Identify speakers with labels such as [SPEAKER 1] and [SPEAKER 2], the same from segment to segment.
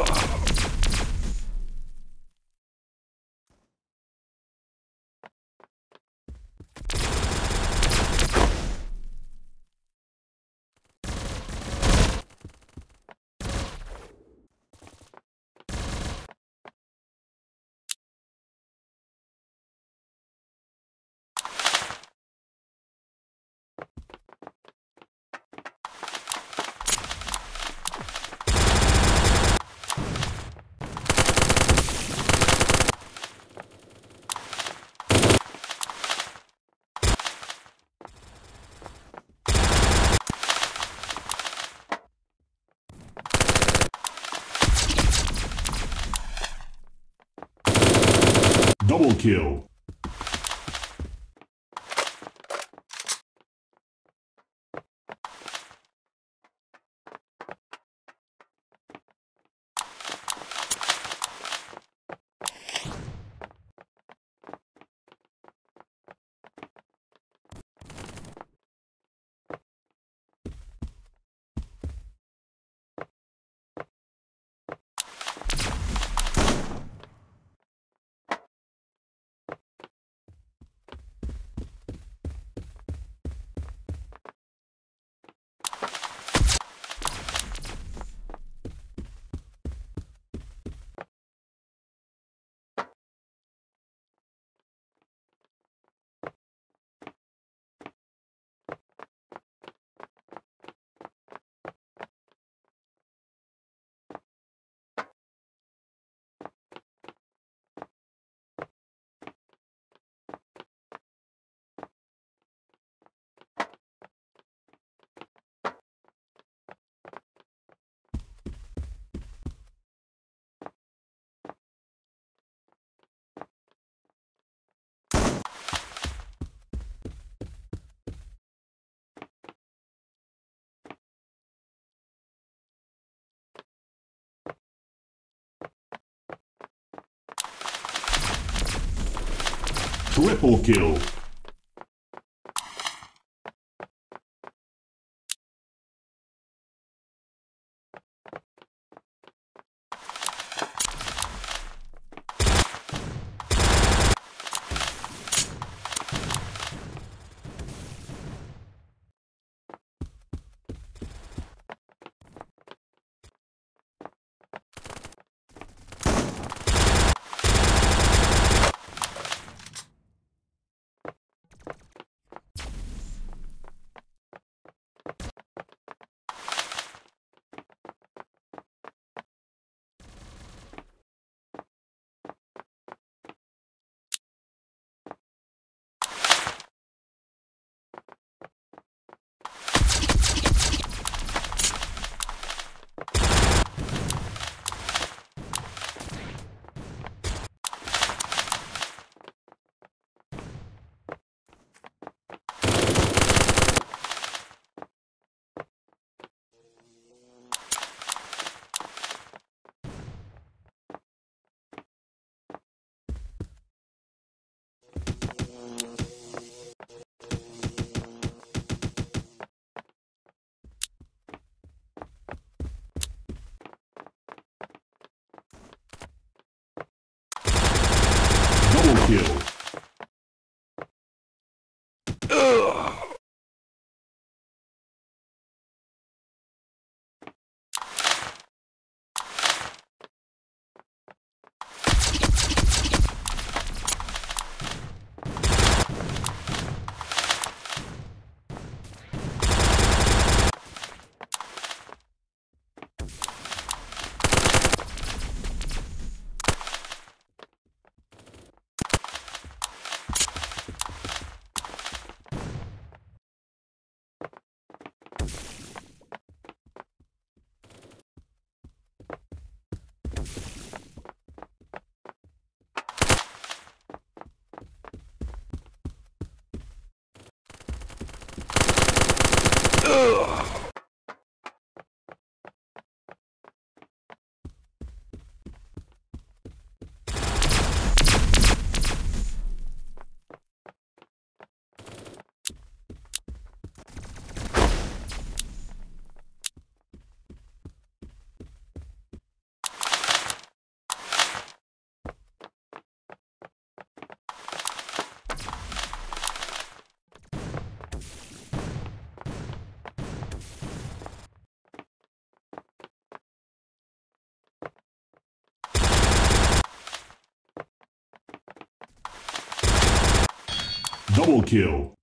[SPEAKER 1] Ugh. Double kill. Triple kill. Double kill.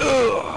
[SPEAKER 1] Ugh.